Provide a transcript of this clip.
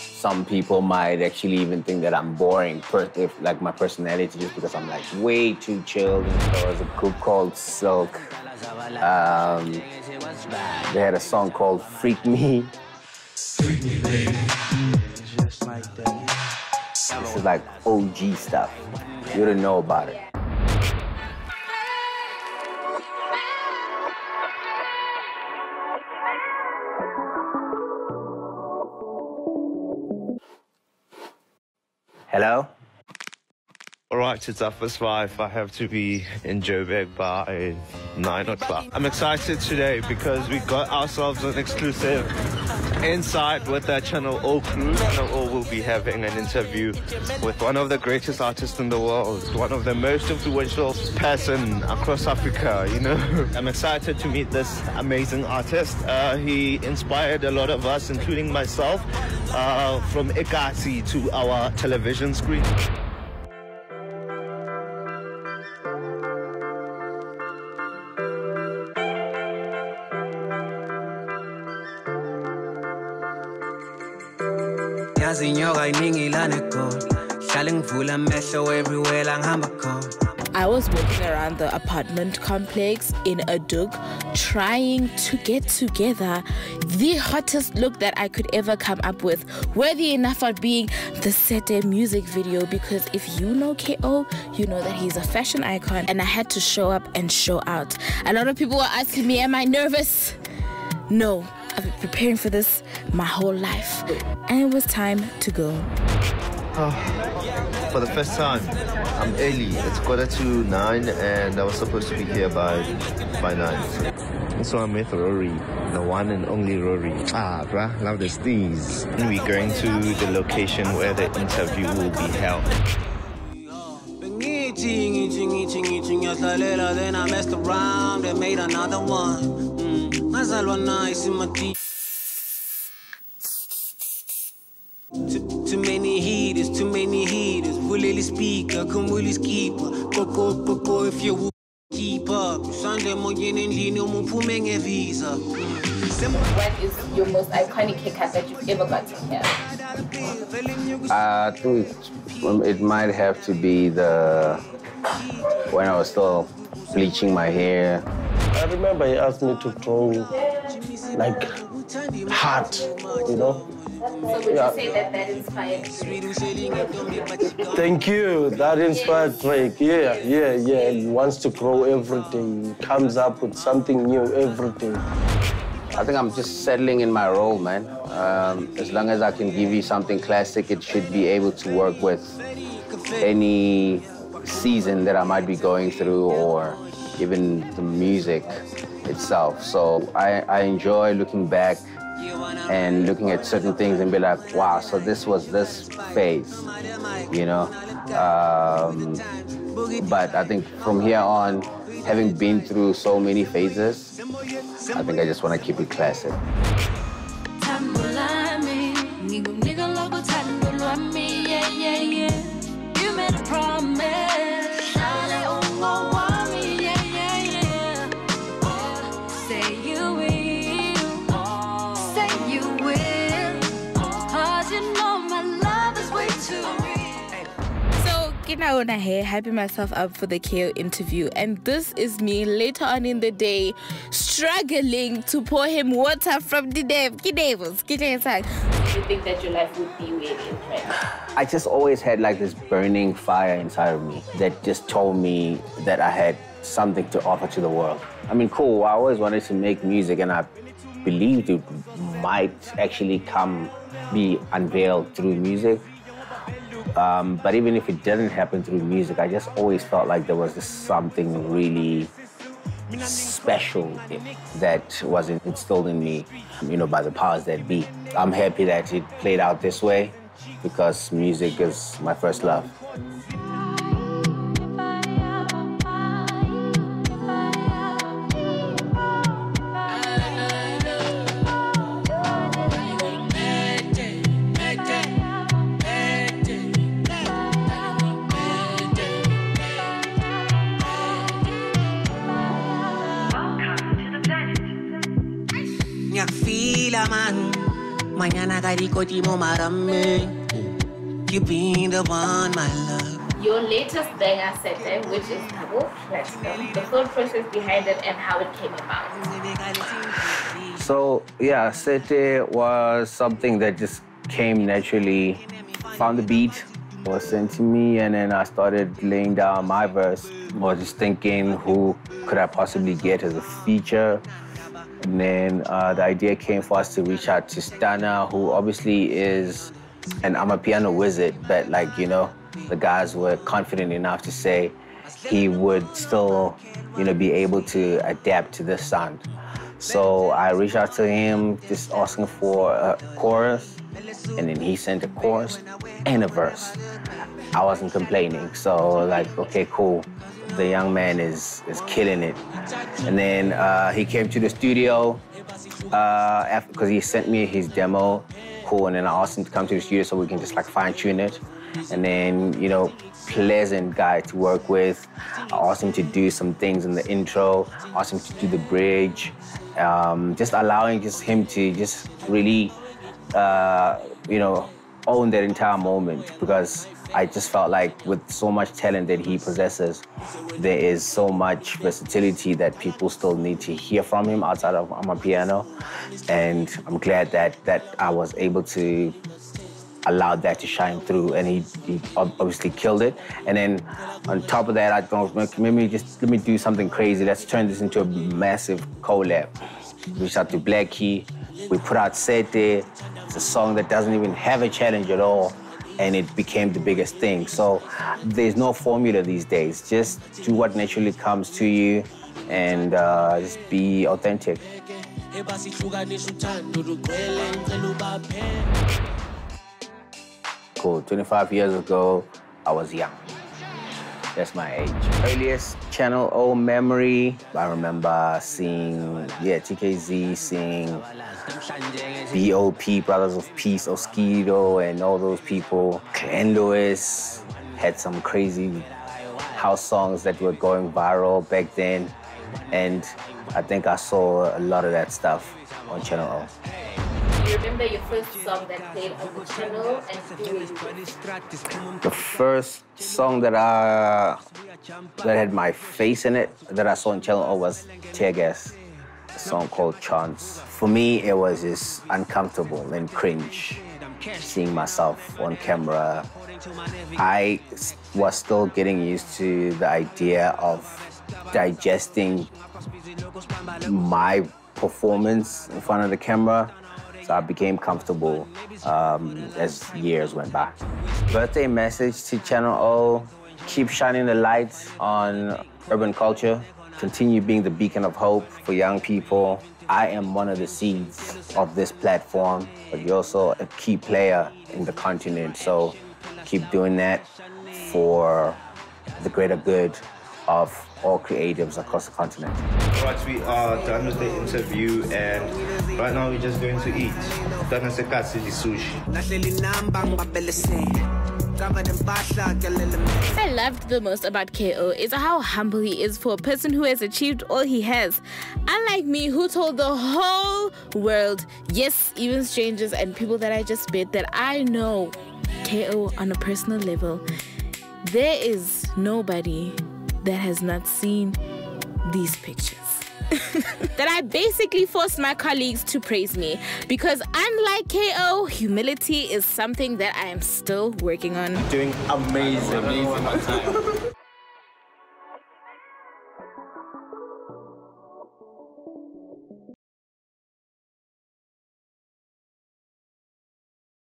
some people might actually even think that I'm boring, if like my personality, just because I'm like way too chilled. There was a group called Silk. Um, they had a song called "Freak Me." Freak me, baby. Just like that. This is like OG stuff. You don't know about it. Hello? Alright, it's Upwards 5. I have to be in Joburg by 9 o'clock. I'm excited today because we got ourselves an exclusive insight with that Channel O crew. Channel O will be having an interview with one of the greatest artists in the world, one of the most influential person across Africa, you know. I'm excited to meet this amazing artist. Uh, he inspired a lot of us, including myself, uh, from Ekasi to our television screen. I was walking around the apartment complex in a Aduk trying to get together the hottest look that I could ever come up with, worthy enough of being the Sete music video. Because if you know KO, you know that he's a fashion icon, and I had to show up and show out. A lot of people were asking me, Am I nervous? No, I've been preparing for this my whole life, and it was time to go. Oh, for the first time, I'm early. It's quarter to nine, and I was supposed to be here by by nine. So I'm with Rory, the one and only Rory. Ah, bruh, love the steez. We're going to the location where the interview will be held. Then I messed around and made another one. ngazalwa naye simati Too many heaters, too many heaters. Vuleli speaker, kumuli skipper. Koko koko if you keep up. Sande moyeni endlini umuphume ngevisa. What is your most iconic haircut that you've ever gotten here? Uh, I think it might have to be the when I was still bleaching my hair. I remember he asked me to draw like heart, you know. So would yeah. you say that that inspired Thank you. That inspired Drake. Yeah, yeah, yeah. He wants to grow every day. He comes up with something new every day. I think I'm just settling in my role, man. Um, as long as I can give you something classic, it should be able to work with any season that I might be going through or even the music itself. So I, I enjoy looking back and looking at certain things and be like, wow, so this was this phase, you know? Um, but I think from here on, having been through so many phases, I think I just want to keep it classic. You made a promise. I here, hyping myself up for the KO interview, and this is me later on in the day struggling to pour him water from the dam. Do you think that your life would be where it I just always had like this burning fire inside of me that just told me that I had something to offer to the world. I mean, cool, I always wanted to make music, and I believed it might actually come be unveiled through music. Um, but even if it didn't happen through music, I just always felt like there was just something really special that was instilled in me, you know, by the powers that be. I'm happy that it played out this way because music is my first love. me afila, man. Mañana carico timo marame. You been the one, my love. Your latest Daya Sete, eh, which is Tabo Platinum, the thought process behind it and how it came about. So, yeah, Sete eh, was something that just came naturally. Found the beat, was sent to me, and then I started laying down my verse. I was just thinking, who could I possibly get as a feature? And then uh, the idea came for us to reach out to Stunna, who obviously is an piano wizard, but like, you know, the guys were confident enough to say he would still, you know, be able to adapt to this sound. So I reached out to him, just asking for a chorus, and then he sent a chorus and a verse. I wasn't complaining, so like, okay, cool. The young man is is killing it. And then uh, he came to the studio because uh, he sent me his demo, cool. And then I asked him to come to the studio so we can just like fine tune it. And then you know, pleasant guy to work with. I asked him to do some things in the intro. Asked him to do the bridge. Um, just allowing just him to just really, uh, you know, own that entire moment because I just felt like with so much talent that he possesses, there is so much versatility that people still need to hear from him outside of amapiano. And I'm glad that that I was able to allow that to shine through and he, he obviously killed it. And then on top of that, I thought maybe just let me do something crazy. Let's turn this into a massive collab. Reached out to Blxckie. We put out Sete. It's a song that doesn't even have a challenge at all and it became the biggest thing. So there's no formula these days. Just do what naturally comes to you and uh, just be authentic. Cool. 25 years ago, I was young. That's my age. Earliest Channel O memory, I remember seeing, yeah, TKZ, seeing BOP, Brothers of Peace, Oskido, and all those people. Glenn Lewis had some crazy house songs that were going viral back then. And I think I saw a lot of that stuff on Channel O remember your first song that played on the channel first song that I that had my face in it that I saw on channel O was Teargas, a song called Chance. For me, it was just uncomfortable and cringe seeing myself on camera. I was still getting used to the idea of digesting my performance in front of the camera so I became comfortable um, as years went by. Birthday message to Channel O, keep shining the light on urban culture, continue being the beacon of hope for young people. I am one of the seeds of this platform, but you're also a key player in the continent. So keep doing that for the greater good of all creatives across the continent. All right, we are done with the interview and right now we're just going to eat. sushi. I loved the most about KO is how humble he is for a person who has achieved all he has. Unlike me, who told the whole world, yes, even strangers and people that I just met, that I know KO on a personal level. There is nobody that has not seen these pictures. that I basically forced my colleagues to praise me because, unlike KO, humility is something that I am still working on. Doing amazing. amazing